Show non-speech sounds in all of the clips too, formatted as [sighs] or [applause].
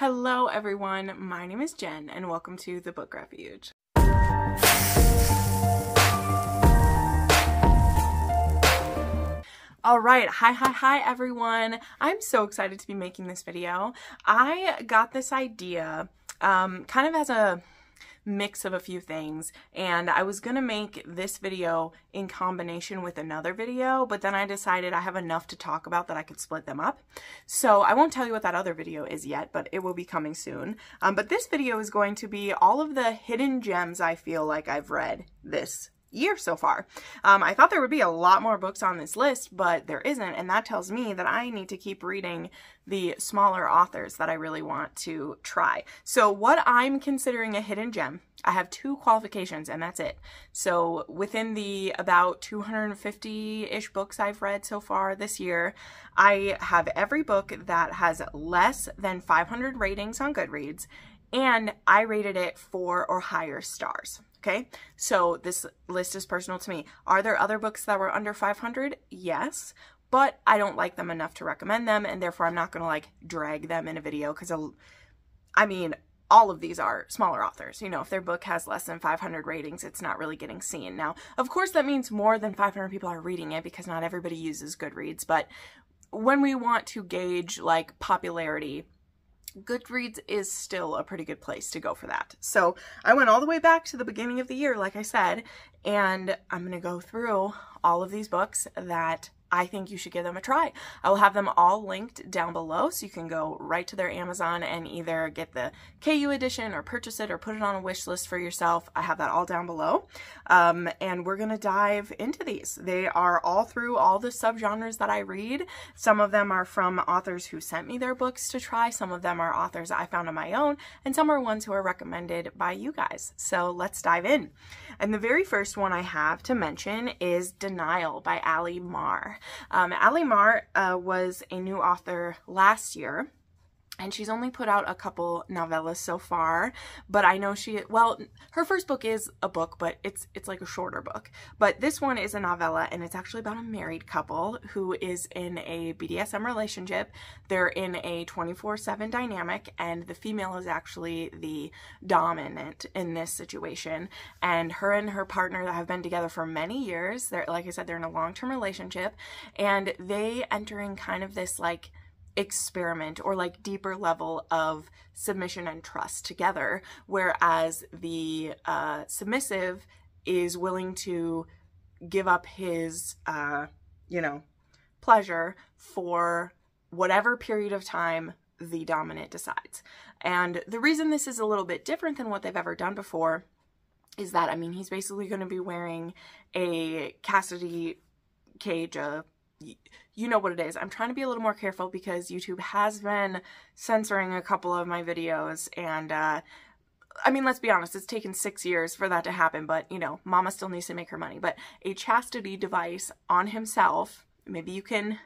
Hello everyone, my name is Jen and welcome to the Book Refuge. All right, hi, hi, hi everyone. I'm so excited to be making this video. I got this idea um, kind of as a mix of a few things. And I was gonna make this video in combination with another video but then I decided I have enough to talk about that I could split them up. So I won't tell you what that other video is yet but it will be coming soon. Um, but this video is going to be all of the hidden gems I feel like I've read this year so far. Um, I thought there would be a lot more books on this list, but there isn't, and that tells me that I need to keep reading the smaller authors that I really want to try. So what I'm considering a hidden gem, I have two qualifications and that's it. So within the about 250-ish books I've read so far this year, I have every book that has less than 500 ratings on Goodreads and I rated it four or higher stars. Okay, so this list is personal to me. Are there other books that were under 500? Yes, but I don't like them enough to recommend them, and therefore I'm not going to like drag them in a video because I mean, all of these are smaller authors. You know, if their book has less than 500 ratings, it's not really getting seen. Now, of course, that means more than 500 people are reading it because not everybody uses Goodreads, but when we want to gauge like popularity, Goodreads is still a pretty good place to go for that. So I went all the way back to the beginning of the year, like I said, and I'm going to go through all of these books that I think you should give them a try. I will have them all linked down below so you can go right to their Amazon and either get the KU edition or purchase it or put it on a wish list for yourself. I have that all down below. Um, and we're going to dive into these. They are all through all the subgenres that I read. Some of them are from authors who sent me their books to try. Some of them are authors I found on my own and some are ones who are recommended by you guys. So let's dive in. And the very first one I have to mention is Denial by Ali Mar. Um, Ali Mar uh, was a new author last year and she's only put out a couple novellas so far but i know she well her first book is a book but it's it's like a shorter book. But this one is a novella and it's actually about a married couple who is in a bdsm relationship. They're in a 24-7 dynamic and the female is actually the dominant in this situation. And her and her partner have been together for many years. They're like i said they're in a long-term relationship and they entering kind of this like experiment or like deeper level of submission and trust together. Whereas the uh, submissive is willing to give up his uh, you know pleasure for whatever period of time the dominant decides. And the reason this is a little bit different than what they've ever done before is that I mean he's basically going to be wearing a chastity cage a you know what it is. I'm trying to be a little more careful because YouTube has been censoring a couple of my videos and uh, I mean, let's be honest, it's taken six years for that to happen, but you know, mama still needs to make her money. But a chastity device on himself, maybe you can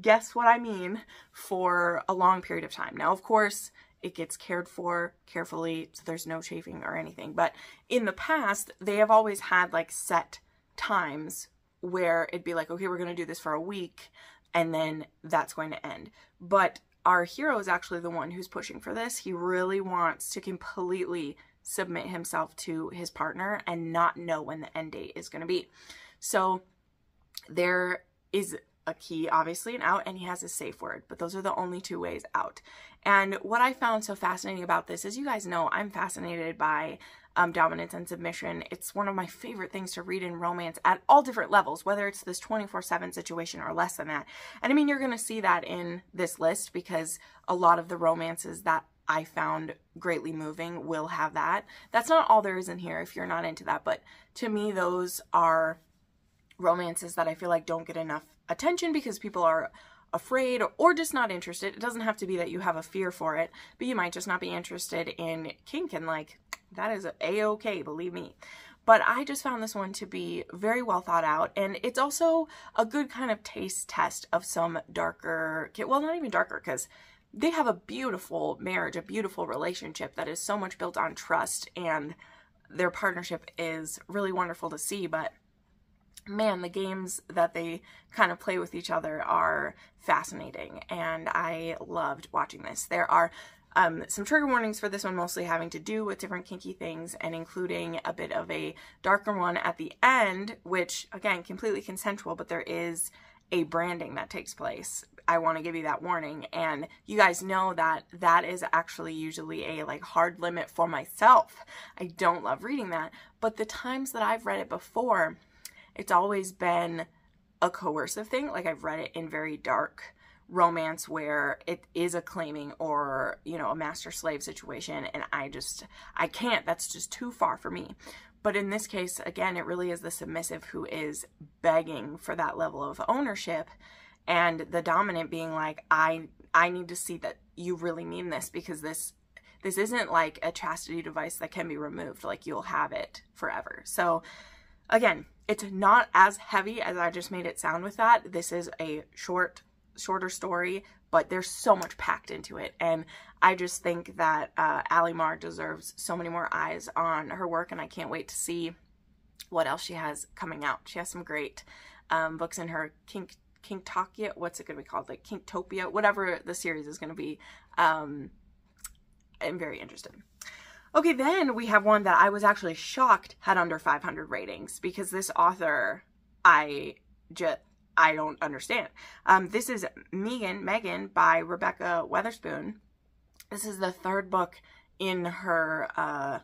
guess what I mean, for a long period of time. Now, of course, it gets cared for carefully, so there's no chafing or anything. But in the past, they have always had like set times where it'd be like, okay, we're going to do this for a week and then that's going to end. But our hero is actually the one who's pushing for this. He really wants to completely submit himself to his partner and not know when the end date is going to be. So there is a key, obviously, an out, and he has a safe word, but those are the only two ways out. And what I found so fascinating about this is you guys know I'm fascinated by um, dominance and submission. It's one of my favorite things to read in romance at all different levels, whether it's this 24 7 situation or less than that. And I mean, you're going to see that in this list because a lot of the romances that I found greatly moving will have that. That's not all there is in here if you're not into that, but to me, those are romances that I feel like don't get enough attention because people are afraid or just not interested. It doesn't have to be that you have a fear for it, but you might just not be interested in kink and like that is a-okay, believe me. But I just found this one to be very well thought out, and it's also a good kind of taste test of some darker, well, not even darker, because they have a beautiful marriage, a beautiful relationship that is so much built on trust, and their partnership is really wonderful to see, but man, the games that they kind of play with each other are fascinating, and I loved watching this. There are Um, some trigger warnings for this one mostly having to do with different kinky things and including a bit of a darker one at the end, which again, completely consensual, but there is a branding that takes place. I want to give you that warning. And you guys know that that is actually usually a like hard limit for myself. I don't love reading that. But the times that I've read it before, it's always been a coercive thing. Like I've read it in very dark romance where it is a claiming or, you know, a master slave situation. And I just, I can't. That's just too far for me. But in this case, again, it really is the submissive who is begging for that level of ownership and the dominant being like, I I need to see that you really mean this because this this isn't like a chastity device that can be removed. Like you'll have it forever. So again, it's not as heavy as I just made it sound with that. This is a short, shorter story, but there's so much packed into it. And I just think that uh, Ali Mar deserves so many more eyes on her work, and I can't wait to see what else she has coming out. She has some great um, books in her Kink Kinktopia. What's it going to be called? Like Kinktopia, whatever the series is going to be. Um, I'm very interested. Okay, then we have one that I was actually shocked had under 500 ratings because this author, I just, I don't understand. Um, this is Meegan, Meegan by Rebekah Weatherspoon. This is the third book in her, uh,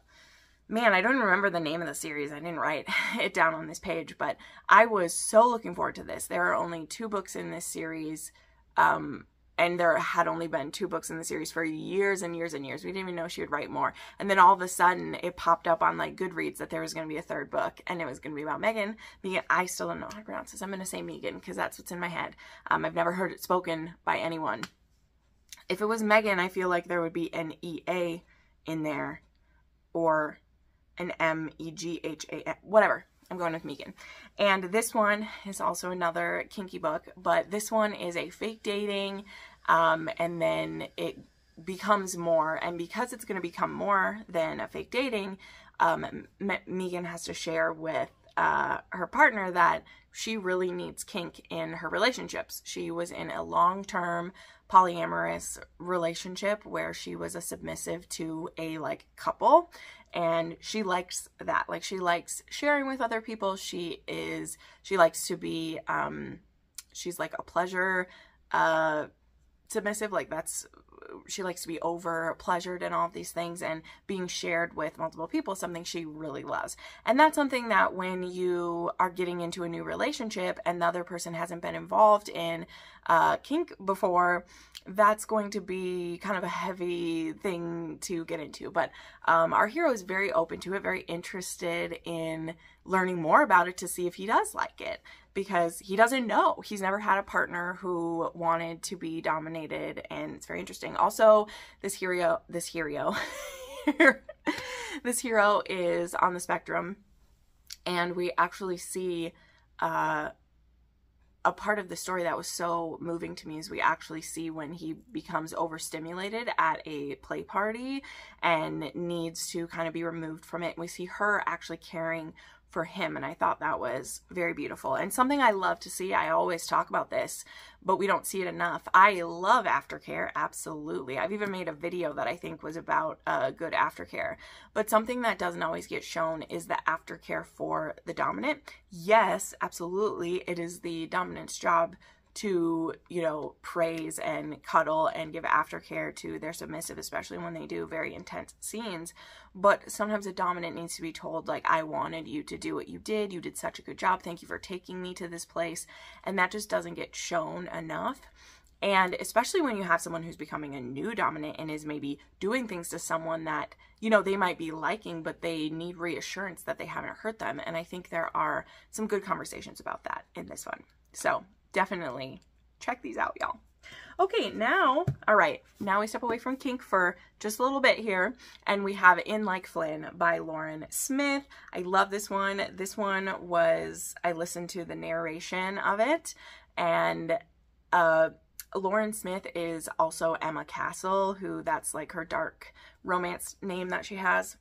man, I don't remember the name of the series. I didn't write [laughs] it down on this page, but I was so looking forward to this. There are only two books in this series. Um, and there had only been two books in the series for years and years and years. We didn't even know she would write more. And then all of a sudden, it popped up on like Goodreads that there was going to be a third book, and it was going to be about Megan. Megan, I still don't know how to pronounce this. I'm going to say Megan because that's what's in my head. Um, I've never heard it spoken by anyone. If it was Megan, I feel like there would be an EA in there, or an M E G H A, whatever. I'm going with Megan. And this one is also another kinky book, but this one is a fake dating, um, and then it becomes more. And because it's going to become more than a fake dating, um, Megan has to share with uh, her partner that she really needs kink in her relationships. She was in a long term polyamorous relationship where she was a submissive to a like couple and she likes that. Like she likes sharing with other people. She is she likes to be um she's like a pleasure uh submissive like that's she likes to be over pleasured and all of these things and being shared with multiple people something she really loves. And that's something that when you are getting into a new relationship and the other person hasn't been involved in uh, kink before that's going to be kind of a heavy thing to get into. But um, our hero is very open to it very interested in learning more about it to see if he does like it because he doesn't know. He's never had a partner who wanted to be dominated and it's very interesting. Also, this hero this hero [laughs] this hero is on the spectrum and we actually see uh a part of the story that was so moving to me is we actually see when he becomes overstimulated at a play party and needs to kind of be removed from it. We see her actually caring for him and I thought that was very beautiful and something I love to see. I always talk about this, but we don't see it enough. I love aftercare, absolutely. I've even made a video that I think was about uh, good aftercare, but something that doesn't always get shown is the aftercare for the dominant. Yes, absolutely, it is the dominant's job to, you know, praise and cuddle and give aftercare to their submissive, especially when they do very intense scenes. But sometimes a dominant needs to be told, like, I wanted you to do what you did. You did such a good job. Thank you for taking me to this place. And that just doesn't get shown enough. And especially when you have someone who's becoming a new dominant and is maybe doing things to someone that, you know, they might be liking, but they need reassurance that they haven't hurt them. And I think there are some good conversations about that in this one. So definitely check these out, y'all. Okay, now, all right, now we step away from kink for just a little bit here, and we have In Like Flynn by Lauren Smith. I love this one. This one was, I listened to the narration of it, and uh, Lauren Smith is also Emma Castle, who that's like her dark romance name that she has.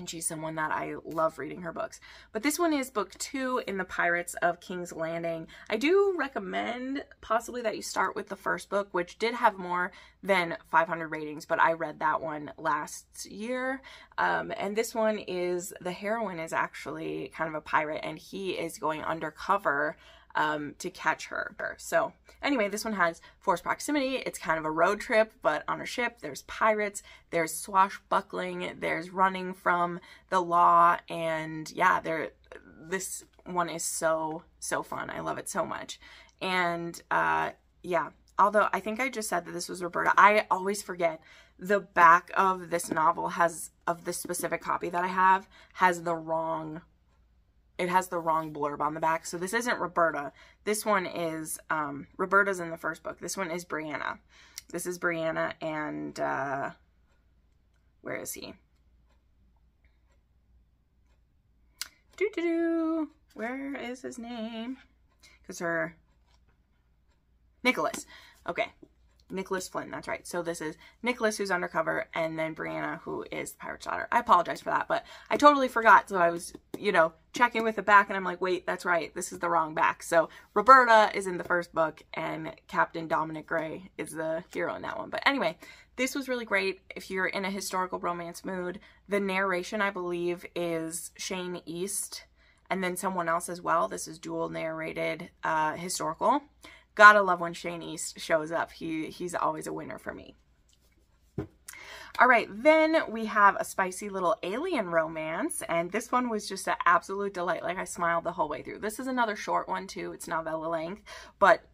And she's someone that I love reading her books. But this one is book two in the Pirates of King's Landing. I do recommend possibly that you start with the first book, which did have more than 500 ratings, but I read that one last year. Um, and this one is, the heroine is actually kind of a pirate and he is going undercover um, to catch her. So anyway, this one has forced proximity. It's kind of a road trip, but on a ship. There's pirates, there's swashbuckling, there's running from the law, and yeah, there. This one is so so fun. I love it so much, and uh, yeah. Although I think I just said that this was Roberta, I always forget the back of this novel has of this specific copy that I have has the wrong it has the wrong blurb on the back. So this isn't Roberta. This one is, um, Roberta's in the first book. This one is Brianna. This is Brianna and, uh, where is he? Do do do. Where is his name? Because her, Nicholas. Okay. Nicholas Flynn, that's right. So this is Nicholas who's undercover and then Brianna who is the pirate's daughter. I apologize for that, but I totally forgot. So I was, you know, checking with the back and I'm like, wait, that's right. This is the wrong back. So Roberta is in the first book and Captain Dominic Gray is the hero in that one. But anyway, this was really great if you're in a historical romance mood. The narration, I believe, is Shane East and then someone else as well. This is dual narrated uh, historical. Gotta love when Shane East shows up. He He's always a winner for me. All right, then we have a spicy little alien romance, and this one was just an absolute delight. Like, I smiled the whole way through. This is another short one, too. It's novella length, but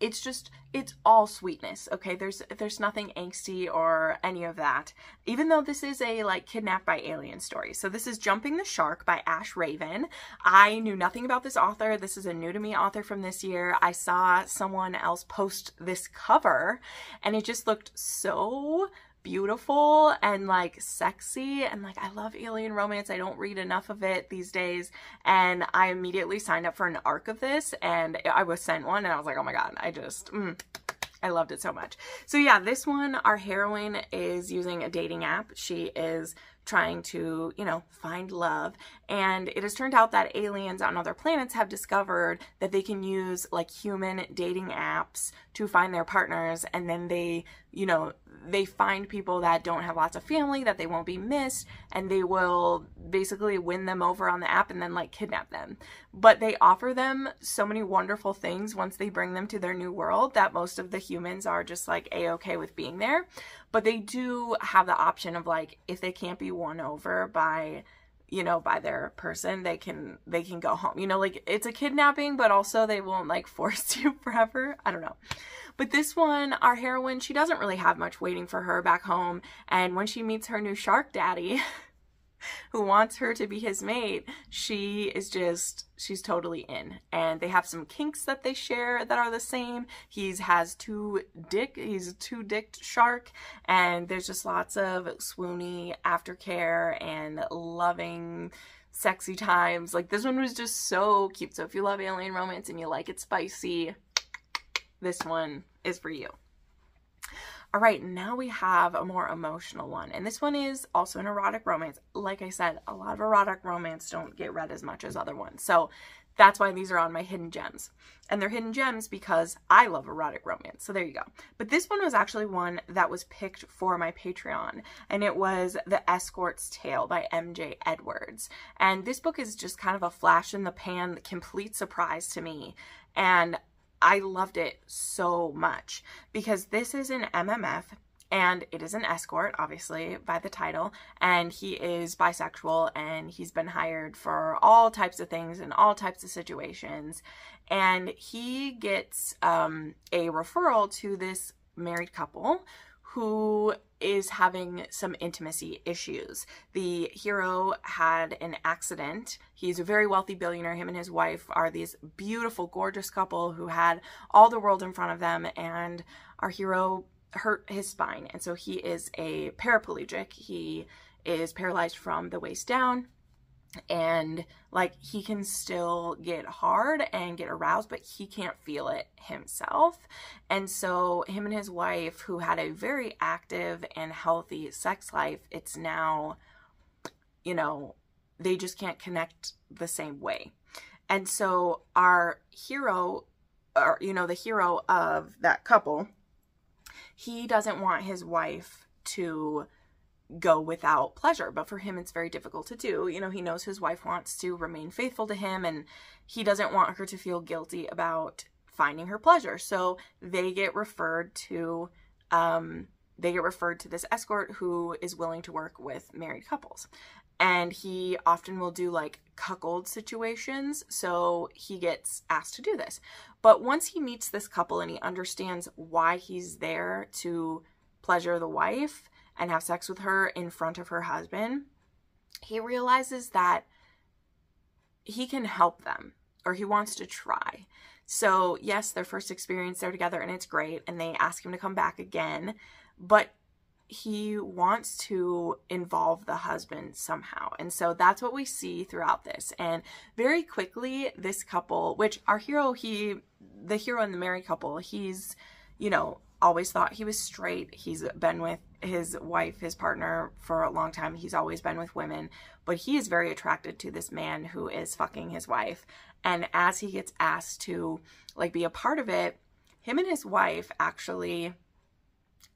it's just it's all sweetness okay? There's there's nothing angsty or any of that. Even though this is a like kidnapped by alien story. So this is jumping the shark by ash raven. I knew nothing about this author. This is a new to me author from this year. I saw someone else post this cover and it just looked so beautiful and like sexy and like I love alien romance. I don't read enough of it these days and I immediately signed up for an arc of this and I was sent one and I was like, oh my god, I just, mm, I loved it so much. So yeah, this one, our heroine is using a dating app. She is trying to, you know, find love. And it has turned out that aliens on other planets have discovered that they can use like human dating apps to find their partners. And then they, you know, they find people that don't have lots of family, that they won't be missed, and they will basically win them over on the app and then like kidnap them. But they offer them so many wonderful things once they bring them to their new world that most of the humans are just like a-okay with being there. But they do have the option of like, if they can't be won over by you know by their person they can they can go home. You know like it's a kidnapping but also they won't like [laughs] force you forever. I don't know. But this one our heroine she doesn't really have much waiting for her back home. And when she meets her new shark daddy [laughs] who wants her to be his mate, she is just, she's totally in. And they have some kinks that they share that are the same. He's has two dick, he's a two dicked shark, and there's just lots of swoony aftercare and loving sexy times. Like this one was just so cute. So if you love alien romance and you like it spicy, this one is for you. All right, now we have a more emotional one. And this one is also an erotic romance. Like I said, a lot of erotic romance don't get read as much as other ones. So that's why these are on my hidden gems. And they're hidden gems because I love erotic romance. So there you go. But this one was actually one that was picked for my Patreon. And it was The Escort's Tale by MJ Edwards. And this book is just kind of a flash in the pan, complete surprise to me. And I loved it so much because this is an MMF and it is an escort, obviously, by the title, and he is bisexual and he's been hired for all types of things and all types of situations. And he gets um, a referral to this married couple who is having some intimacy issues. The hero had an accident. He's a very wealthy billionaire. Him and his wife are these beautiful, gorgeous couple who had all the world in front of them. And our hero hurt his spine. And so he is a paraplegic. He is paralyzed from the waist down and like he can still get hard and get aroused but he can't feel it himself and so him and his wife who had a very active and healthy sex life it's now you know, they just can't connect the same way. And so our hero, or, you know, the hero of that couple, he doesn't want his wife to go without pleasure. But for him, it's very difficult to do. You know, he knows his wife wants to remain faithful to him and he doesn't want her to feel guilty about finding her pleasure. So they get referred to, um, they get referred to this escort who is willing to work with married couples. And he often will do like cuckold situations. So he gets asked to do this. But once he meets this couple and he understands why he's there to pleasure the wife, and have sex with her in front of her husband, he realizes that he can help them or he wants to try. So, yes, their first experience they're together and it's great and they ask him to come back again, but he wants to involve the husband somehow. And so that's what we see throughout this. And very quickly, this couple, which our hero, he, the hero and the married couple, he's, you know, always thought he was straight. He's been with his wife, his partner for a long time. He's always been with women, but he is very attracted to this man who is fucking his wife. And as he gets asked to like be a part of it, him and his wife actually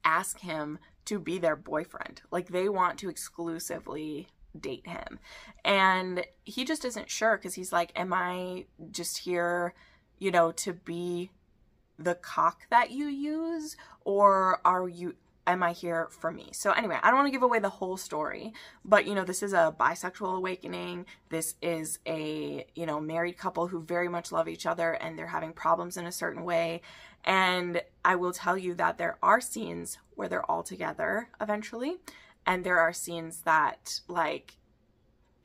ask him to be their boyfriend. Like they want to exclusively date him. And he just isn't sure because he's like, Am I just here, you know, to be the cock that you use or are you am I here for me? So anyway, I don't want to give away the whole story, but you know, this is a bisexual awakening. This is a, you know, married couple who very much love each other and they're having problems in a certain way. And I will tell you that there are scenes where they're all together eventually. And there are scenes that like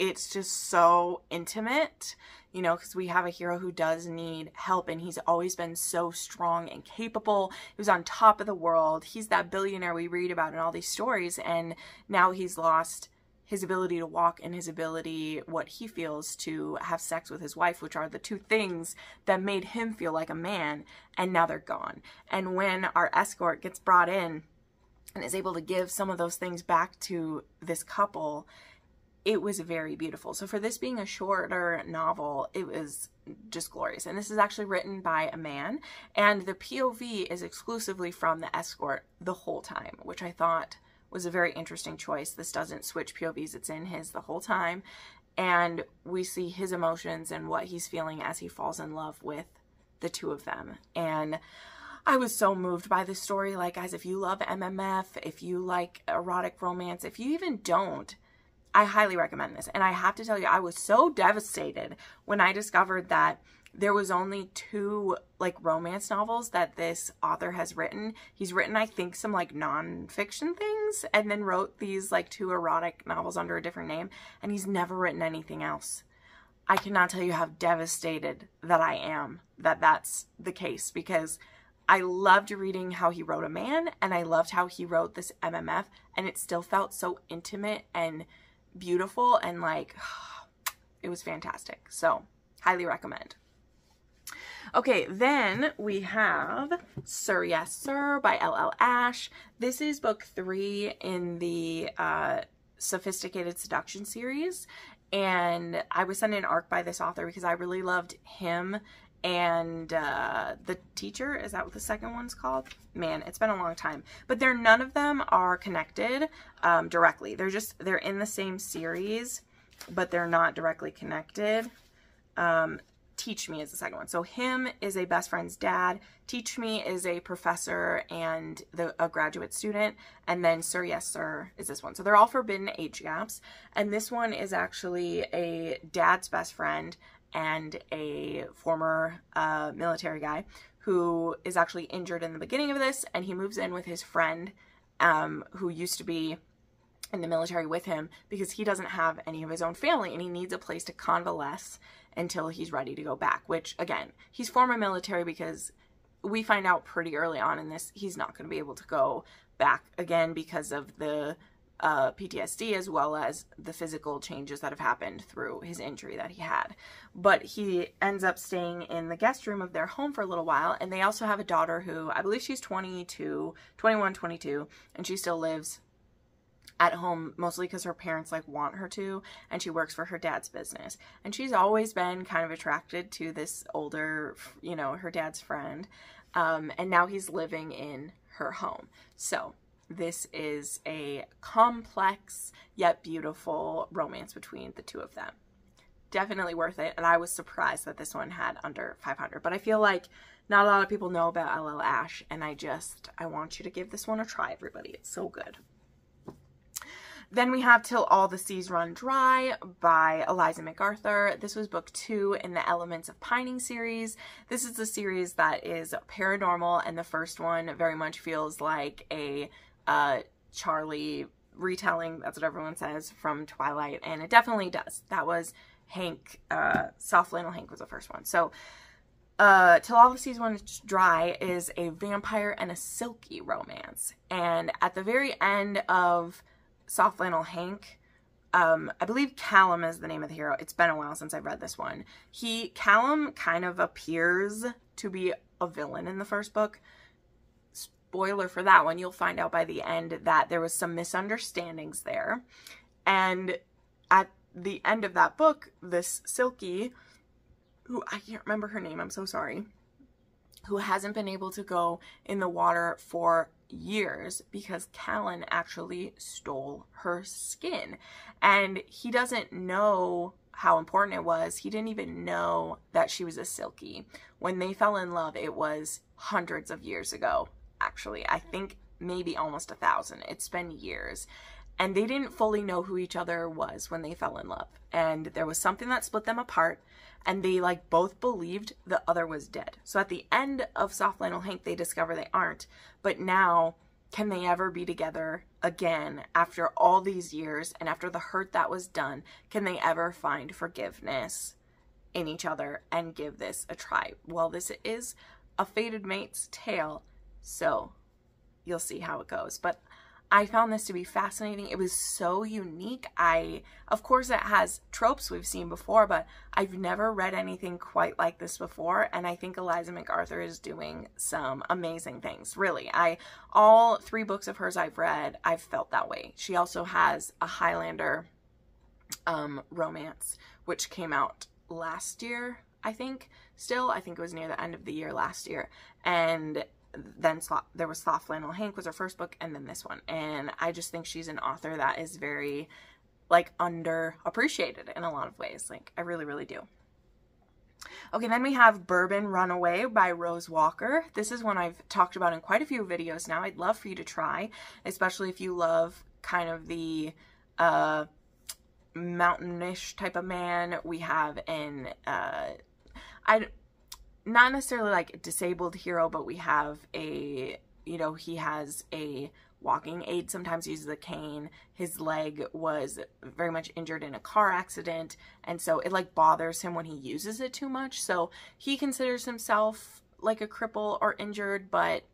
it's just so intimate, you know, because we have a hero who does need help and he's always been so strong and capable. He was on top of the world. He's that billionaire we read about in all these stories, and now he's lost his ability to walk and his ability, what he feels to have sex with his wife, which are the two things that made him feel like a man, and now they're gone. And when our escort gets brought in and is able to give some of those things back to this couple, it was very beautiful. So for this being a shorter novel, it was just glorious. And this is actually written by a man, and the POV is exclusively from the escort the whole time, which I thought was a very interesting choice. This doesn't switch POVs, it's in his the whole time. And we see his emotions and what he's feeling as he falls in love with the two of them. And I was so moved by this story. Like, guys, if you love MMF, if you like erotic romance, if you even don't, I highly recommend this. And I have to tell you, I was so devastated when I discovered that there was only two like romance novels that this author has written. He's written, I think, some like nonfiction things and then wrote these like two erotic novels under a different name. And he's never written anything else. I cannot tell you how devastated that I am that that's the case because I loved reading how he wrote a man and I loved how he wrote this MMF and it still felt so intimate and beautiful and like [sighs] it was fantastic. So, highly recommend. Okay, then we have Sir Yes Sir by L.L. Ash. This is book three in the uh, Sophisticated Seduction series. And I was sent an arc by this author because I really loved him and uh, the teacher is that what the second one's called? Man it's been a long time. But they're none of them are connected um, directly. They're just they're in the same series but they're not directly connected. Um, teach me is the second one. So him is a best friend's dad teach me is a professor and the, a graduate student and then sir yes sir is this one. So they're all forbidden age gaps. And this one is actually a dad's best friend and a former uh, military guy who is actually injured in the beginning of this, and he moves in with his friend um, who used to be in the military with him because he doesn't have any of his own family and he needs a place to convalesce until he's ready to go back. Which, again, he's former military because we find out pretty early on in this he's not going to be able to go back again because of the uh, PTSD as well as the physical changes that have happened through his injury that he had. But he ends up staying in the guest room of their home for a little while. And they also have a daughter who I believe she's 22, 21, 22, and she still lives at home mostly because her parents like want her to and she works for her dad's business and she's always been kind of attracted to this older you know her dad's friend um, and now he's living in her home so this is a complex yet beautiful romance between the two of them definitely worth it and i was surprised that this one had under 500 but i feel like not a lot of people know about ll ash and i just i want you to give this one a try everybody it's so good then we have Till All the Seas Run Dry by Eliza MacArthur. This was book two in the Elements of Pining series. This is a series that is paranormal, and the first one very much feels like a uh, Charlie retelling, that's what everyone says, from Twilight, and it definitely does. That was Hank, uh, Soft Flannel Hank was the first one. So, uh, Till All the Seas Run Dry is a vampire and a selkie romance. And at the very end of Soft Flannel Hank. Um, I believe Callum is the name of the hero. It's been a while since I've read this one. He, Callum kind of appears to be a villain in the first book. Spoiler for that one, you'll find out by the end that there was some misunderstandings there. And at the end of that book, this Selkie, who I can't remember her name, I'm so sorry, who hasn't been able to go in the water for years because Callan actually stole her skin. And he doesn't know how important it was. He didn't even know that she was a Selkie. When they fell in love, it was hundreds of years ago, actually. I think maybe almost a thousand. It's been years. And they didn't fully know who each other was when they fell in love. And there was something that split them apart and they like both believed the other was dead. So at the end of Soft Flannel Hank, they discover they aren't. But now, can they ever be together again after all these years and after the hurt that was done? Can they ever find forgiveness in each other and give this a try? Well, this is a fated mate's tale, so you'll see how it goes. But I found this to be fascinating. It was so unique. I, of course, it has tropes we've seen before, but I've never read anything quite like this before. And I think Eliza MacArthur is doing some amazing things. Really, I all three books of hers I've read, I've felt that way. She also has a Highlander um, romance, which came out last year. I think still, I think it was near the end of the year last year, and then there was Soft Flannel Hank was her first book, and then this one. And I just think she's an author that is very like underappreciated in a lot of ways. Like I really, really do. Okay, then we have Bourbon Runaway by Rose Walker. This is one I've talked about in quite a few videos now. I'd love for you to try, especially if you love kind of the uh, mountainish type of man. We have in uh, I not necessarily like a disabled hero, but we have a, you know, he has a walking aid, sometimes uses a cane. His leg was very much injured in a car accident, and so it like bothers him when he uses it too much. So he considers himself like a cripple or injured, but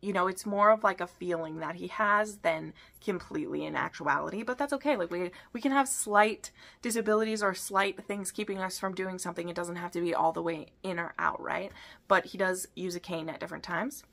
you know, it's more of like a feeling that he has than completely in actuality, but that's okay. Like we we can have slight disabilities or slight things keeping us from doing something. It doesn't have to be all the way in or out, right? But he does use a cane at different times.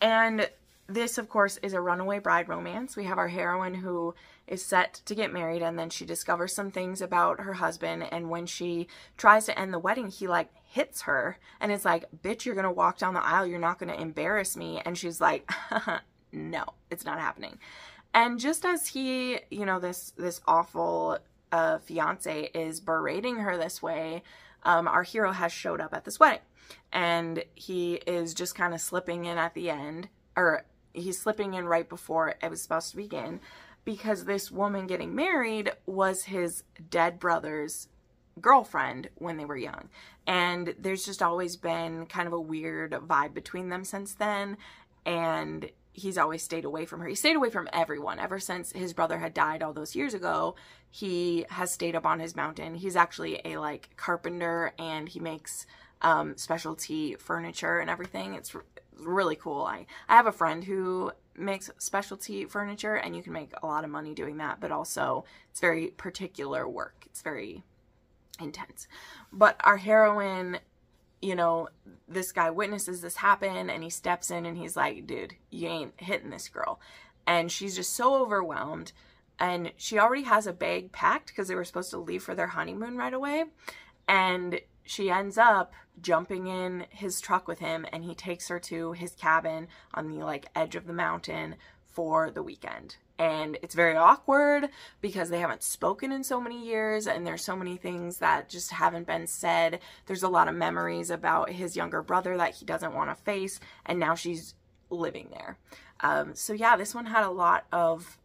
And this, of course, is a runaway bride romance. We have our heroine who is set to get married and then she discovers some things about her husband. And when she tries to end the wedding, he like hits her and is like, Bitch, you're to walk down the aisle. You're not to embarrass me. And she's like, [laughs] No, it's not happening. And just as he, you know, this, this awful uh, fiance is berating her this way, um, our hero has showed up at this wedding and he is just kind of slipping in at the end or he's slipping in right before it was supposed to begin because this woman getting married was his dead brother's girlfriend when they were young. And there's just always been kind of a weird vibe between them since then. And he's always stayed away from her. He stayed away from everyone ever since his brother had died all those years ago. He has stayed up on his mountain. He's actually a like carpenter and he makes um, specialty furniture and everything. It's really cool. I, I have a friend who makes specialty furniture and you can make a lot of money doing that, but also it's very particular work. It's very intense. But our heroine, you know, this guy witnesses this happen and he steps in and he's like, dude, you ain't hitting this girl. and she's just so overwhelmed. And she already has a bag packed because they were supposed to leave for their honeymoon right away. And she ends up jumping in his truck with him and he takes her to his cabin on the like edge of the mountain for the weekend. And it's very awkward because they haven't spoken in so many years and there's so many things that just haven't been said. There's a lot of memories about his younger brother that he doesn't want to face and now she's living there. Um, so yeah, this one had a lot of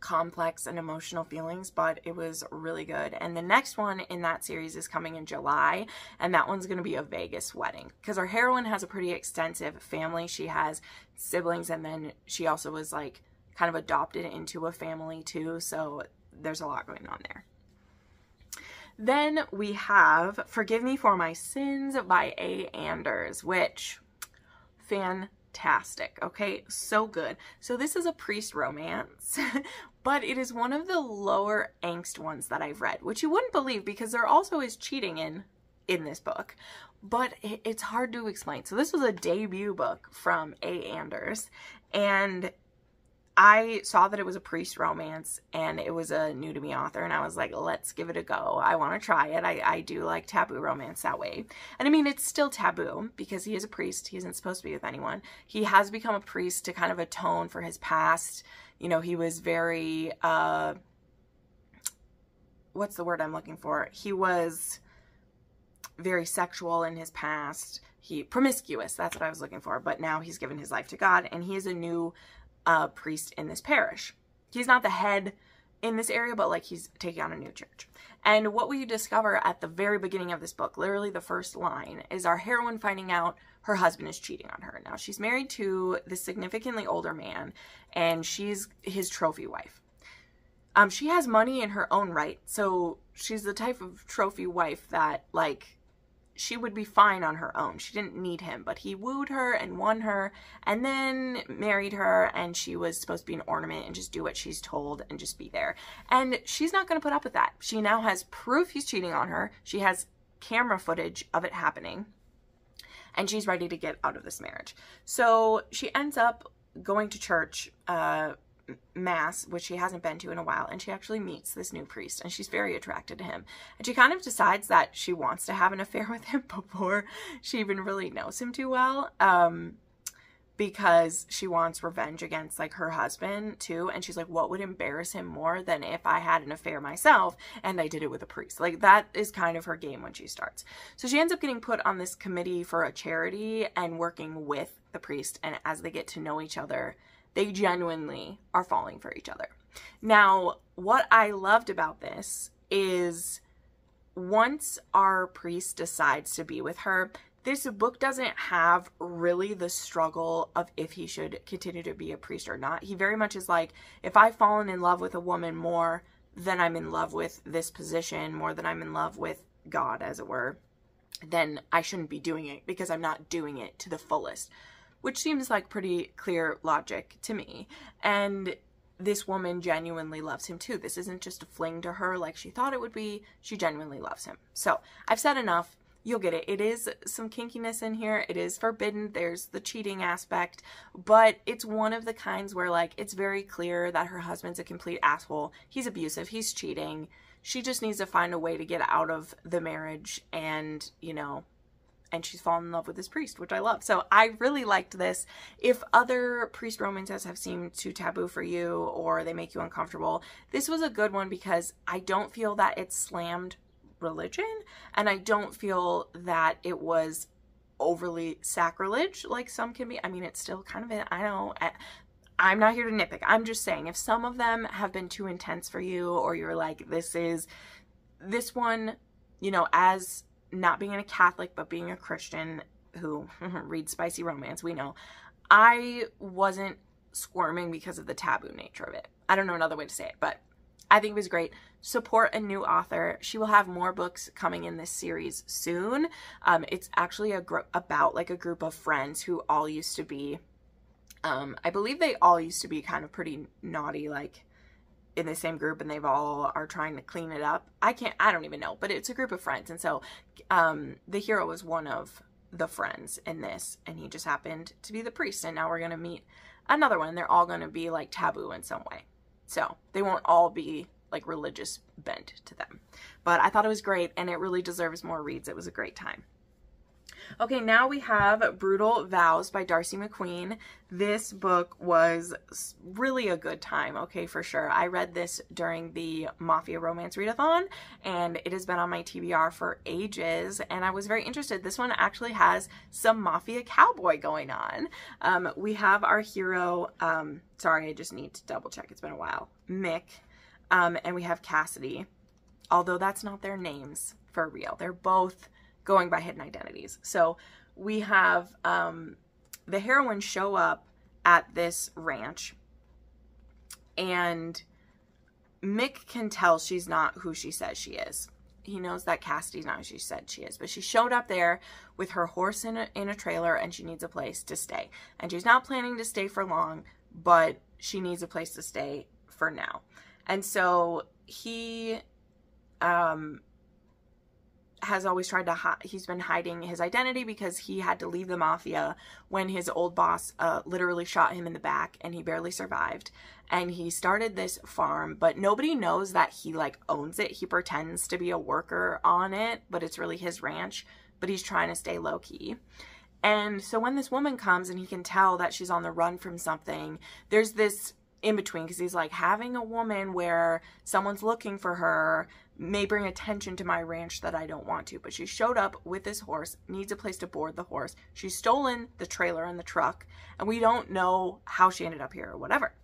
complex and emotional feelings, but it was really good. And the next one in that series is coming in July, and that one's going to be a Vegas wedding because our heroine has a pretty extensive family. She has siblings, and then she also was like kind of adopted into a family too, so there's a lot going on there. Then we have Forgive Me for My Sins by A. Anders, which fan fantastic. Okay, so good. So this is a priest romance, [laughs] but it is one of the lower angst ones that I've read, which you wouldn't believe because there also is cheating in in this book, but it's hard to explain. So this was a debut book from A. Anders, and I saw that it was a priest romance and it was a new to me author and I was like, let's give it a go. I want to try it. I, I do like taboo romance that way. And I mean, it's still taboo because he is a priest. He isn't supposed to be with anyone. He has become a priest to kind of atone for his past. You know, he was very, uh, what's the word I'm looking for? He was very sexual in his past. He promiscuous, that's what I was looking for. But now he's given his life to God and he is a new uh, priest in this parish. He's not the head in this area, but like he's taking on a new church. And what we discover at the very beginning of this book, literally the first line, is our heroine finding out her husband is cheating on her. Now she's married to this significantly older man, and she's his trophy wife. Um, she has money in her own right, so she's the type of trophy wife that like she would be fine on her own. She didn't need him, but he wooed her and won her and then married her and she was supposed to be an ornament and just do what she's told and just be there. And she's not going to put up with that. She now has proof he's cheating on her. She has camera footage of it happening and she's ready to get out of this marriage. So she ends up going to church uh, mass, which she hasn't been to in a while, and she actually meets this new priest, and she's very attracted to him. And she kind of decides that she wants to have an affair [laughs] with him before she even really knows him too well. Um, because she wants revenge against like her husband too and she's like what would embarrass him more than if i had an affair myself and i did it with a priest like that is kind of her game when she starts so she ends up getting put on this committee for a charity and working with the priest and as they get to know each other they genuinely are falling for each other. Now, what I loved about this is once our priest decides to be with her, this book doesn't have really the struggle of if he should continue to be a priest or not. He very much is like, if I've fallen in love with a woman more than I'm in love with this position, more than I'm in love with God, as it were, then I shouldn't be doing it because I'm not doing it to the fullest which seems like pretty clear logic to me. And this woman genuinely loves him too. This isn't just a fling to her like she thought it would be. She genuinely loves him. So I've said enough. You'll get it. It is some kinkiness in here. It is forbidden. There's the cheating aspect, but it's one of the kinds where like it's very clear that her husband's a complete asshole. He's abusive. He's cheating. She just needs to find a way to get out of the marriage and, you know, and she's fallen in love with this priest, which I love. So I really liked this. If other priest romances have seemed too taboo for you or they make you uncomfortable, this was a good one because I don't feel that it slammed religion and I don't feel that it was overly sacrilege like some can be. I mean, it's still kind of, I know, I'm not here to nitpick. I'm just saying if some of them have been too intense for you or you're like, this is, this one, you know, as not being a Catholic, but being a Christian who [laughs] reads spicy romance, we know, I wasn't squirming because of the taboo nature of it. I don't know another way to say it, but I think it was great. Support a new author. She will have more books coming in this series soon. Um, it's actually a gr- about like a group of friends who all used to be, um, I believe they all used to be kind of pretty naughty, like in the same group and they've all are trying to clean it up. I can't, I don't even know, but it's a group of friends. And so um, the hero was one of the friends in this, and he just happened to be the priest. And now we're going to meet another one. They're all going to be like taboo in some way. So they won't all be like religious bent to them. But I thought it was great and it really deserves more reads. It was a great time. Okay, now we have Brutal Vows by Darcy McQueen. This book was really a good time, okay, for sure. I read this during the Mafia Romance Readathon, and it has been on my TBR for ages, and I was very interested. This one actually has some Mafia cowboy going on. Um, we have our hero, um, sorry, I just need to double check, it's been a while, Mick, um, and we have Cassidy, although that's not their names for real. They're both going by hidden identities. So we have um, the heroine show up at this ranch and Mick can tell she's not who she says she is. He knows that Cassidy's not who she said she is, but she showed up there with her horse in a, in a trailer and she needs a place to stay. And she's not planning to stay for long, but she needs a place to stay for now. And so he um, has always tried to hi- he's been hiding his identity because he had to leave the mafia when his old boss uh, literally shot him in the back and he barely survived. And he started this farm but nobody knows that he like owns it. He pretends to be a worker on it but it's really his ranch but he's trying to stay low key and so when this woman comes and he can tell that she's on the run from something there's this in between because he's like having a woman where someone's looking for her may bring attention to my ranch that I don't want to. But she showed up with this horse, needs a place to board the horse. She's stolen the trailer and the truck, and we don't know how she ended up here or whatever.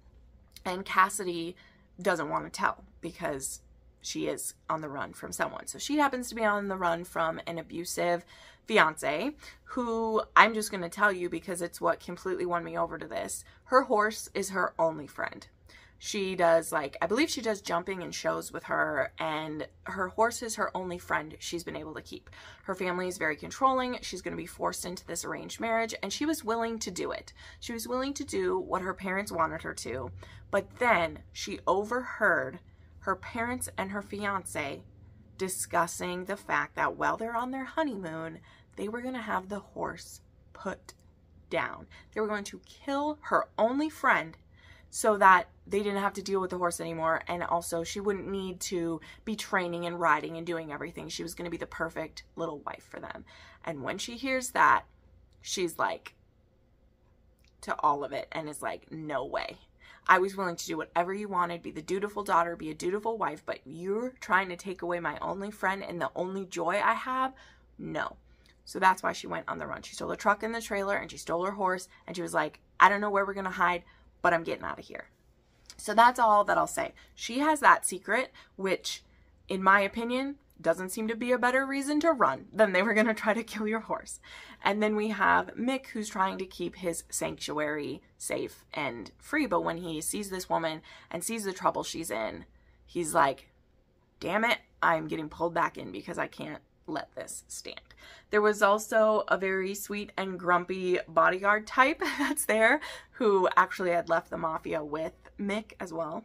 And Cassidy doesn't want to tell because she is on the run from someone. So she happens to be on the run from an abusive fiance who I'm just going to tell you because it's what completely won me over to this. Her horse is her only friend. She does like, I believe she does jumping and shows with her, and her horse is her only friend she's been able to keep. Her family is very controlling. She's going to be forced into this arranged marriage, and she was willing to do it. She was willing to do what her parents wanted her to, but then she overheard her parents and her fiance discussing the fact that while they're on their honeymoon, they were going to have the horse put down. They were going to kill her only friend so that they didn't have to deal with the horse anymore and also she wouldn't need to be training and riding and doing everything she was going to be the perfect little wife for them and when she hears that she's like to all of it and is like no way I was willing to do whatever you wanted, be the dutiful daughter, be a dutiful wife, but you're trying to take away my only friend and the only joy I have? No. So that's why she went on the run. She stole the truck and the trailer and she stole her horse and she was like, I don't know where we're going to hide but I'm getting out of here. So that's all that I'll say. She has that secret, which, in my opinion, doesn't seem to be a better reason to run than they were going to try to kill your horse. And then we have Mick, who's trying to keep his sanctuary safe and free. But when he sees this woman and sees the trouble she's in, he's like, damn it, I'm getting pulled back in because I can't let this stand. There was also a very sweet and grumpy bodyguard type [laughs] that's there who actually had left the mafia with Mick as well.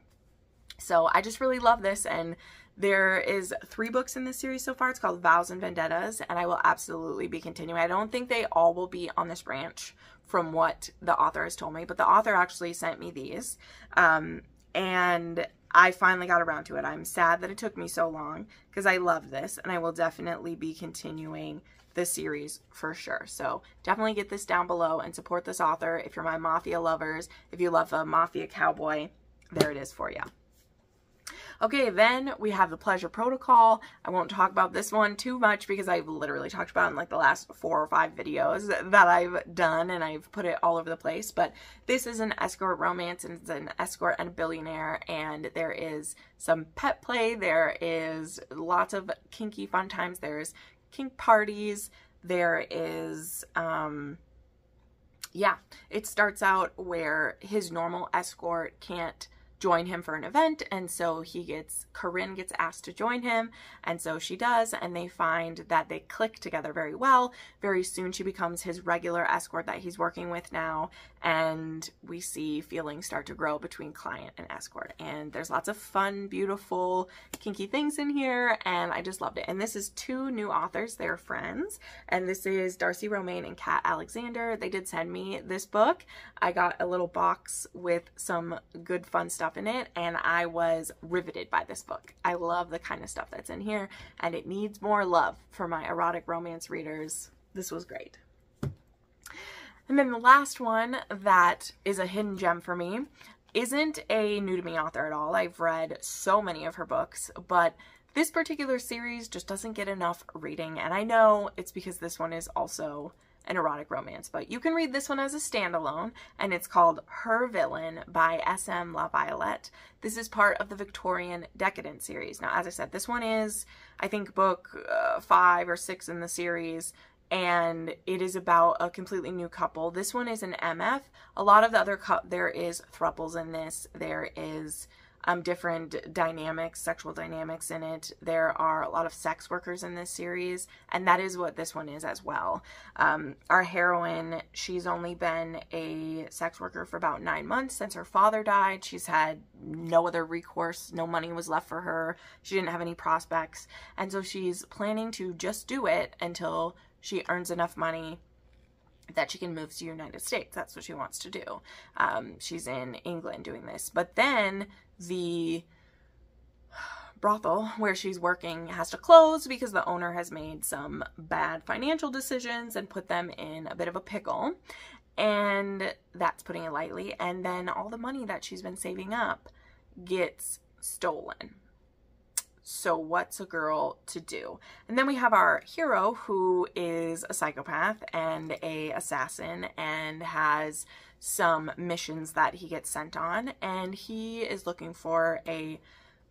So I just really love this and there is three books in this series so far. It's called Vows and Vendettas and I will absolutely be continuing. I don't think they all will be on this branch from what the author has told me, but the author actually sent me these. Um, and I finally got around to it. I'm sad that it took me so long because I love this and I will definitely be continuing the series for sure. So definitely get this down below and support this author. If you're my Mafia lovers, if you love a Mafia cowboy, there it is for you. Okay, then we have the Pleasure Protocol. I won't talk about this one too much because I've literally talked about in like the last four or five videos that I've done and I've put it all over the place. But this is an escort romance and it's an escort and a billionaire and there is some pet play. There is lots of kinky fun times. There's kink parties. There is, um, yeah, it starts out where his normal escort can't join him for an event and so he gets Corinne gets asked to join him and so she does and they find that they click together very well. Very soon she becomes his regular escort that he's working with now and we see feelings start to grow between client and escort and there's lots of fun beautiful kinky things in here and I just loved it and this is two new authors they're friends and this is Darcy Romaine and Kat Alexander they did send me this book I got a little box with some good fun stuff in it and I was riveted by this book. I love the kind of stuff that's in here and it needs more love for my erotic romance readers. This was great. And then the last one that is a hidden gem for me isn't a new to me author at all. I've read so many of her books, but this particular series just doesn't get enough reading. And I know it's because this one is also an erotic romance, but you can read this one as a standalone, and it's called Her Villain by S.M. LaViolette. This is part of the Victorian Decadence series. Now, as I said, this one is, I think, book uh, five or six in the series, and it is about a completely new couple. This one is an MF. A lot of the other, there is thruples in this. There is um, different dynamics, sexual dynamics in it. There are a lot of sex workers in this series, and that is what this one is as well. Um, our heroine, she's only been a sex worker for about nine months since her father died. She's had no other recourse, no money was left for her. She didn't have any prospects, and so she's planning to just do it until she earns enough money that she can move to the United States. That's what she wants to do. Um, she's in England doing this. But then the [sighs] brothel where she's working has to close because the owner has made some bad financial decisions and put them in a bit of a pickle. And that's putting it lightly. And then all the money that she's been saving up gets stolen. So what's a girl to do? And then we have our hero who is a psychopath and a assassin and has some missions that he gets sent on. And he is looking for a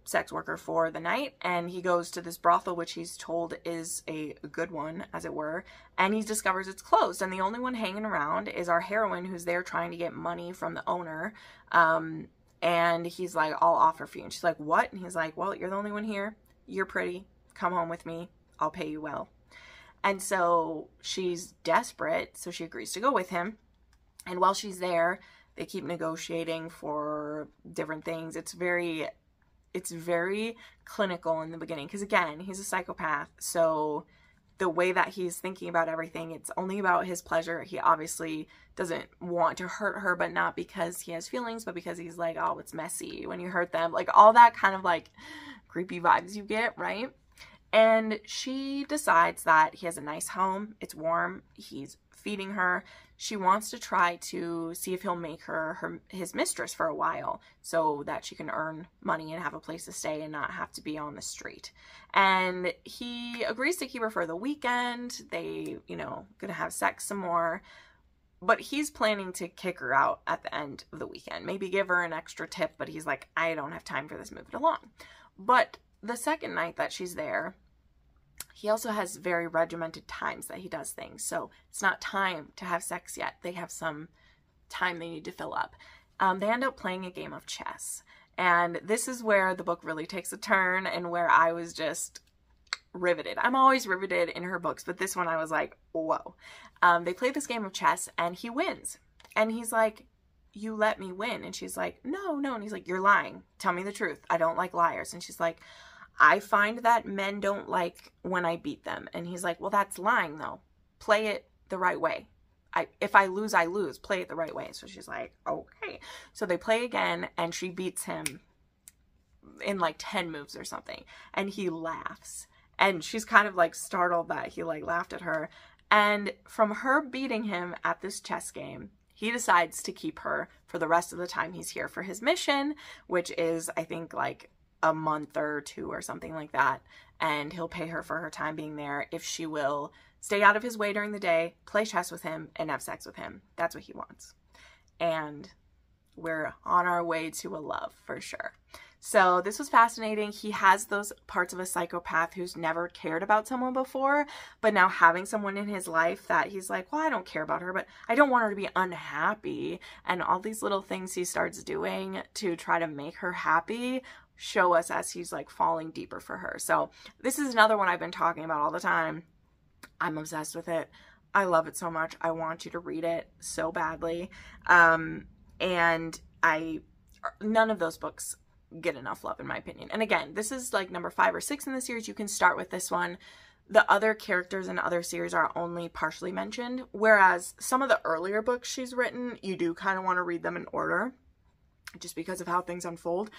sex worker for the night. And he goes to this brothel which he's told is a good one as it were. And he discovers it's closed. And the only one hanging around is our heroine who's there trying to get money from the owner. Um, and he's like i'll offer for you. And she's like what? And he's like well you're the only one here. You're pretty. Come home with me. I'll pay you well. And so she's desperate so she agrees to go with him. And while she's there, they keep negotiating for different things. It's very it's very clinical in the beginning because again, he's a psychopath. So the way that he's thinking about everything, it's only about his pleasure. He obviously doesn't want to hurt her, but not because he has feelings, but because he's like, oh, it's messy when you hurt them. Like all that kind of like creepy vibes you get, right? And she decides that he has a nice home, it's warm, he's feeding her. She wants to try to see if he'll make her, her his mistress for a while so that she can earn money and have a place to stay and not have to be on the street. And he agrees to keep her for the weekend. They, you know, gonna have sex some more. But he's planning to kick her out at the end of the weekend. Maybe give her an extra tip, but he's like, I don't have time for this, move it along. But the second night that she's there, he also has very regimented times that he does things. So it's not time to have sex yet. They have some time they need to fill up. Um, they end up playing a game of chess. And this is where the book really takes a turn and where I was just riveted. I'm always riveted in her books, but this one I was like, whoa. Um, they play this game of chess and he wins. And he's like, you let me win. And she's like, no, no. And he's like, you're lying. Tell me the truth. I don't like liars. And she's like, I find that men don't like when I beat them. And he's like, well, that's lying though. Play it the right way. I, if I lose, I lose. Play it the right way. So she's like, okay. So they play again and she beats him in like 10 moves or something. And he laughs. And she's kind of like startled that he like laughed at her. And from her beating him at this chess game, he decides to keep her for the rest of the time he's here for his mission, which is, I think, like a month or two or something like that. And he'll pay her for her time being there if she will stay out of his way during the day, play chess with him, and have sex with him. That's what he wants. And we're on our way to a love for sure. So this was fascinating. He has those parts of a psychopath who's never cared about someone before, but now having someone in his life that he's like, well, I don't care about her, but I don't want her to be unhappy. And all these little things he starts doing to try to make her happy show us as he's like falling deeper for her. So this is another one I've been talking about all the time. I'm obsessed with it. I love it so much. I want you to read it so badly. Um, and I, none of those books get enough love in my opinion. And again, this is like number five or six in the series. You can start with this one. The other characters in other series are only partially mentioned, whereas some of the earlier books she's written, you do kind of want to read them in order just because of how things unfold.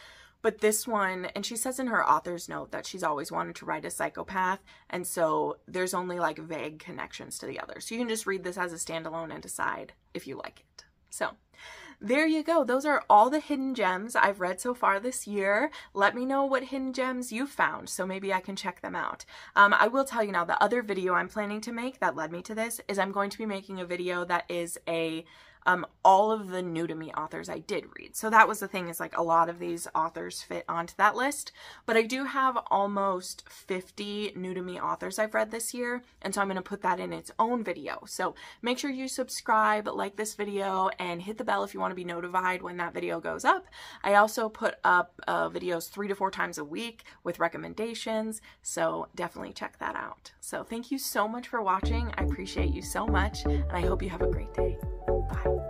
But this one, and she says in her author's note that she's always wanted to write a psychopath, and so there's only like vague connections to the others. So you can just read this as a standalone and decide if you like it. So there you go. Those are all the hidden gems I've read so far this year. Let me know what hidden gems you found so maybe I can check them out. Um, I will tell you now, the other video I'm planning to make that led me to this is I'm going to be making a video that is a um, all of the new to me authors I did read. So that was the thing is like a lot of these authors fit onto that list, but I do have almost 50 new to me authors I've read this year. And so I'm going to put that in its own video. So make sure you subscribe, like this video and hit the bell if you want to be notified when that video goes up. I also put up uh, videos three to four times a week with recommendations. So definitely check that out. So thank you so much for watching. I appreciate you so much and I hope you have a great day. Bye.